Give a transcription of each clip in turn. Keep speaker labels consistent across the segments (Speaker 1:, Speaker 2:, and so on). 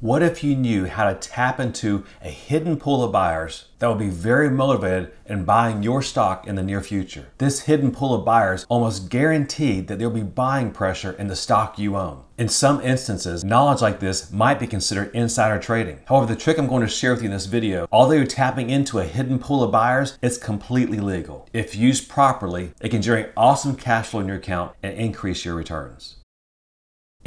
Speaker 1: What if you knew how to tap into a hidden pool of buyers that will be very motivated in buying your stock in the near future? This hidden pool of buyers almost guaranteed that there will be buying pressure in the stock you own. In some instances, knowledge like this might be considered insider trading. However, the trick I'm going to share with you in this video, although you're tapping into a hidden pool of buyers, it's completely legal. If used properly, it can generate awesome cash flow in your account and increase your returns.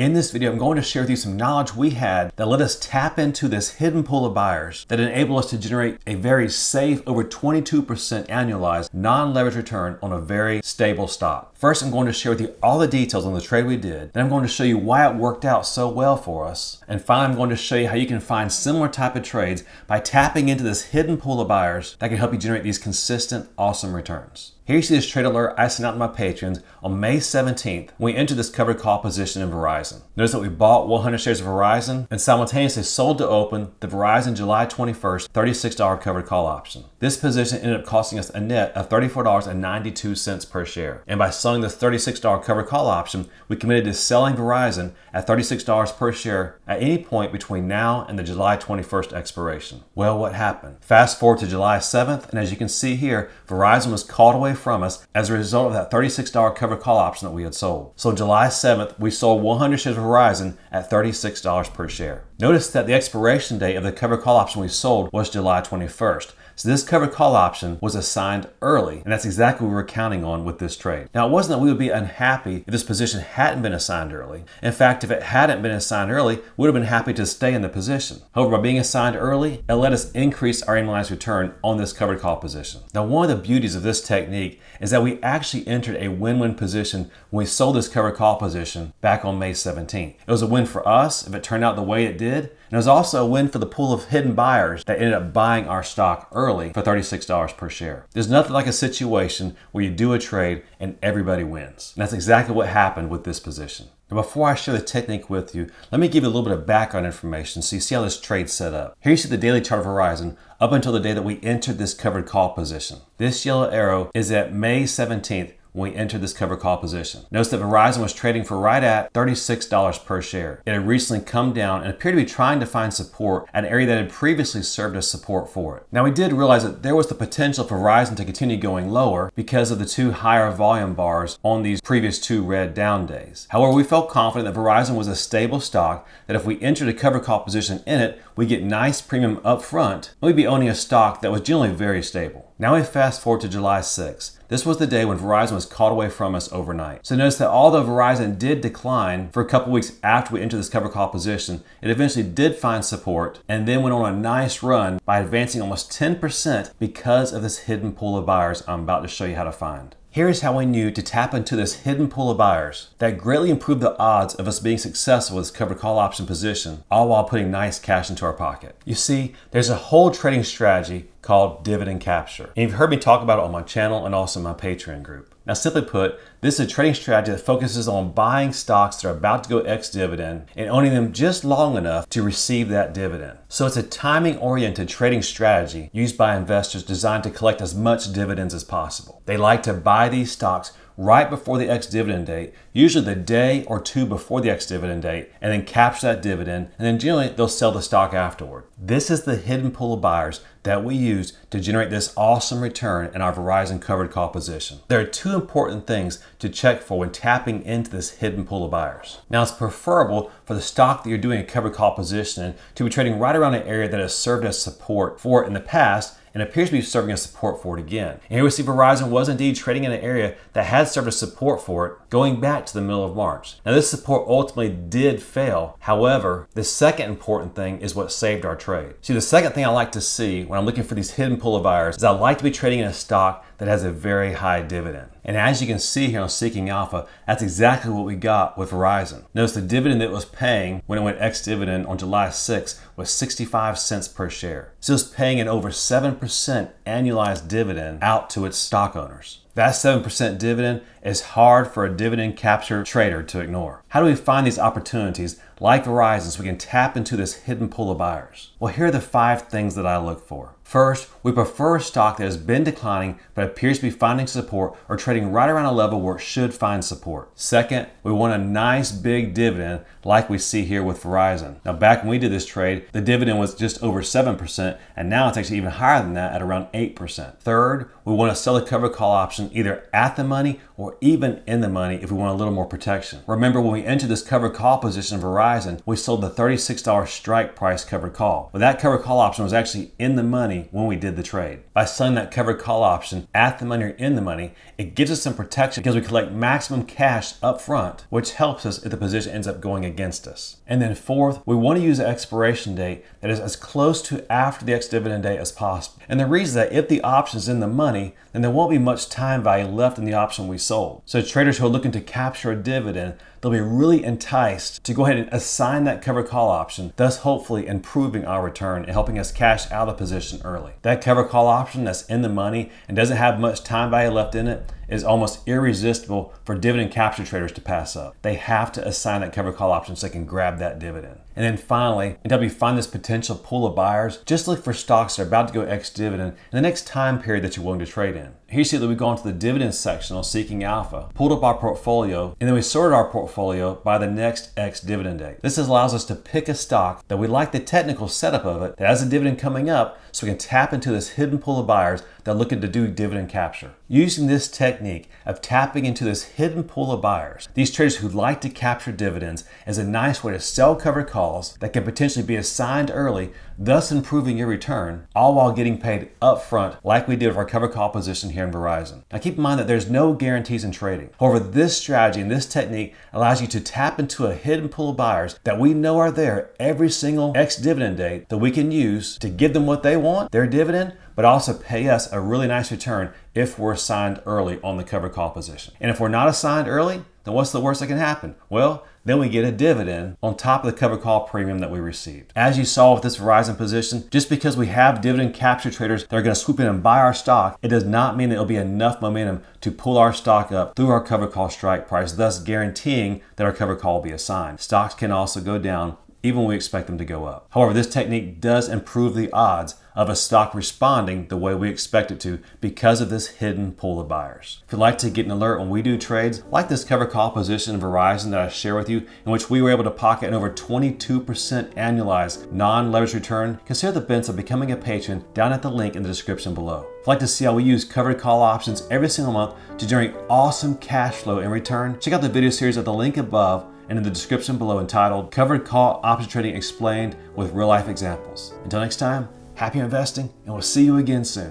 Speaker 1: In this video, I'm going to share with you some knowledge we had that let us tap into this hidden pool of buyers that enable us to generate a very safe, over 22% annualized, non-leverage return on a very stable stock. First, I'm going to share with you all the details on the trade we did. Then I'm going to show you why it worked out so well for us. And finally, I'm going to show you how you can find similar type of trades by tapping into this hidden pool of buyers that can help you generate these consistent, awesome returns. Here you see this trade alert I sent out to my patrons on May 17th when we entered this covered call position in Verizon. Notice that we bought 100 shares of Verizon and simultaneously sold to open the Verizon July 21st $36 covered call option. This position ended up costing us a net of $34.92 per share. And by selling this $36 covered call option, we committed to selling Verizon at $36 per share at any point between now and the July 21st expiration. Well, what happened? Fast forward to July 7th, and as you can see here, Verizon was called away from us as a result of that $36 covered call option that we had sold. So July 7th, we sold 100 shares of Verizon at $36 per share. Notice that the expiration date of the covered call option we sold was July 21st. So this covered call option was assigned early, and that's exactly what we were counting on with this trade. Now, it wasn't that we would be unhappy if this position hadn't been assigned early. In fact, if it hadn't been assigned early, we would have been happy to stay in the position. However, by being assigned early, it let us increase our annualized return on this covered call position. Now, one of the beauties of this technique is that we actually entered a win-win position when we sold this covered call position back on May 17th. It was a win for us if it turned out the way it did, and it was also a win for the pool of hidden buyers that ended up buying our stock early for $36 per share. There's nothing like a situation where you do a trade and everybody wins. And that's exactly what happened with this position. Now before I share the technique with you, let me give you a little bit of background information so you see how this trade's set up. Here you see the daily chart of Verizon up until the day that we entered this covered call position. This yellow arrow is at May 17th when we entered this cover call position. Notice that Verizon was trading for right at $36 per share. It had recently come down and appeared to be trying to find support at an area that had previously served as support for it. Now we did realize that there was the potential for Verizon to continue going lower because of the two higher volume bars on these previous two red down days. However, we felt confident that Verizon was a stable stock that if we entered a cover call position in it, we get nice premium up front, and we'd be owning a stock that was generally very stable. Now we fast forward to July 6th. This was the day when Verizon was called away from us overnight. So notice that although Verizon did decline for a couple weeks after we entered this cover call position, it eventually did find support and then went on a nice run by advancing almost 10% because of this hidden pool of buyers I'm about to show you how to find. Here's how we knew to tap into this hidden pool of buyers that greatly improved the odds of us being successful with this covered call option position, all while putting nice cash into our pocket. You see, there's a whole trading strategy called dividend capture. And you've heard me talk about it on my channel and also my Patreon group. Now, simply put, this is a trading strategy that focuses on buying stocks that are about to go ex-dividend and owning them just long enough to receive that dividend. So it's a timing-oriented trading strategy used by investors designed to collect as much dividends as possible. They like to buy these stocks right before the ex-dividend date, usually the day or two before the ex-dividend date, and then capture that dividend, and then generally they'll sell the stock afterward. This is the hidden pool of buyers that we use to generate this awesome return in our Verizon covered call position. There are two important things to check for when tapping into this hidden pool of buyers. Now it's preferable for the stock that you're doing a covered call position in to be trading right around an area that has served as support for it in the past and appears to be serving as support for it again. And here we see Verizon was indeed trading in an area that had served as support for it going back to the middle of March. Now this support ultimately did fail. However, the second important thing is what saved our trade. See, the second thing I like to see when I'm looking for these hidden pull of buyers is I like to be trading in a stock that has a very high dividend. And as you can see here on Seeking Alpha, that's exactly what we got with Verizon. Notice the dividend that was paying when it went ex-dividend on July 6 was 65 cents per share. So it's paying an over 7% annualized dividend out to its stock owners. That 7% dividend is hard for a dividend capture trader to ignore. How do we find these opportunities like Verizon so we can tap into this hidden pool of buyers? Well, here are the five things that I look for. First, we prefer a stock that has been declining but appears to be finding support or trading right around a level where it should find support. Second, we want a nice big dividend like we see here with Verizon. Now, back when we did this trade, the dividend was just over 7%, and now it's actually even higher than that at around 8%. Third, we want to sell a covered call option either at the money or even in the money if we want a little more protection. Remember when we entered this covered call position in Verizon, we sold the $36 strike price covered call. But that covered call option was actually in the money when we did the trade. By selling that covered call option at the money or in the money, it gives us some protection because we collect maximum cash up front, which helps us if the position ends up going against us. And then fourth, we want to use an expiration date that is as close to after the ex-dividend date as possible. And the reason that if the option is in the money, then there won't be much time value left in the option we sold. So traders who are looking to capture a dividend they'll be really enticed to go ahead and assign that cover call option, thus hopefully improving our return and helping us cash out of the position early. That cover call option that's in the money and doesn't have much time value left in it is almost irresistible for dividend capture traders to pass up. They have to assign that cover call option so they can grab that dividend. And then finally, until you find this potential pool of buyers, just look for stocks that are about to go ex-dividend in the next time period that you're willing to trade in. Here you see that we've gone to the dividend section on Seeking Alpha, pulled up our portfolio, and then we sorted our portfolio by the next ex-dividend date. This allows us to pick a stock that we like the technical setup of it, that has a dividend coming up, so we can tap into this hidden pool of buyers that are looking to do dividend capture. Using this technique of tapping into this hidden pool of buyers, these traders who like to capture dividends is a nice way to sell covered calls that can potentially be assigned early, thus improving your return, all while getting paid upfront like we did with our covered call position here in Verizon. Now keep in mind that there's no guarantees in trading. However, this strategy and this technique allows you to tap into a hidden pool of buyers that we know are there every single ex-dividend date that we can use to give them what they want, their dividend, but also pay us a really nice return if we're assigned early on the cover call position. And if we're not assigned early, then what's the worst that can happen? Well, then we get a dividend on top of the cover call premium that we received. As you saw with this Verizon position, just because we have dividend capture traders that are going to swoop in and buy our stock, it does not mean that it'll be enough momentum to pull our stock up through our cover call strike price, thus guaranteeing that our cover call will be assigned. Stocks can also go down even when we expect them to go up. However, this technique does improve the odds of a stock responding the way we expect it to because of this hidden pool of buyers. If you'd like to get an alert when we do trades, like this cover call position in Verizon that I share with you, in which we were able to pocket an over 22% annualized non-leveraged return, consider the benefits of becoming a patron down at the link in the description below. If you'd like to see how we use covered call options every single month to generate awesome cash flow in return, check out the video series at the link above and in the description below entitled Covered Call Option Trading Explained with Real Life Examples. Until next time, happy investing, and we'll see you again soon.